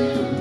you.